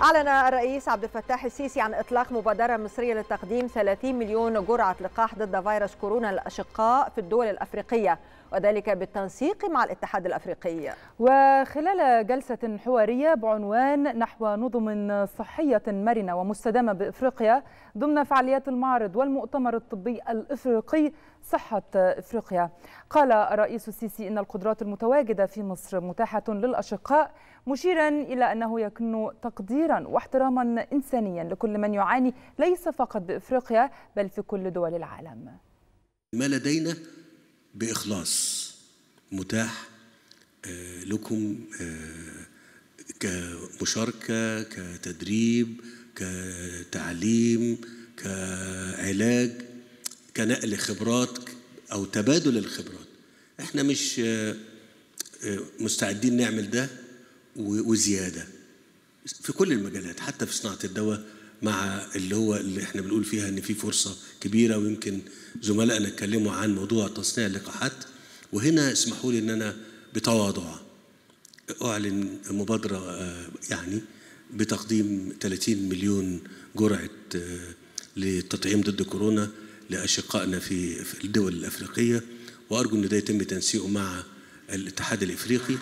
أعلن الرئيس عبد الفتاح السيسي عن إطلاق مبادرة مصرية لتقديم 30 مليون جرعة لقاح ضد فيروس كورونا للأشقاء في الدول الأفريقية وذلك بالتنسيق مع الاتحاد الأفريقي. وخلال جلسة حوارية بعنوان نحو نظم صحية مرنة ومستدامة بإفريقيا ضمن فعاليات المعرض والمؤتمر الطبي الإفريقي صحة إفريقيا. قال الرئيس السيسي إن القدرات المتواجدة في مصر متاحة للأشقاء مشيرا إلى أنه يكن تقديرا واحتراما إنسانيا لكل من يعاني ليس فقط بإفريقيا بل في كل دول العالم. ما لدينا بإخلاص متاح لكم كمشاركة كتدريب كتعليم كعلاج كنقل خبرات أو تبادل الخبرات. إحنا مش مستعدين نعمل ده. وزيادة. في كل المجالات حتى في صناعة الدواء مع اللي هو اللي إحنا بنقول فيها إن في فرصة كبيرة ويمكن زملائنا اتكلموا عن موضوع تصنيع اللقاحات. وهنا اسمحوا لي إن أنا بتواضع. أعلن مبادرة يعني بتقديم 30 مليون جرعة للتطعيم ضد كورونا لأشقائنا في الدول الأفريقية. وأرجو إن ده يتم تنسيقه مع الاتحاد الإفريقي.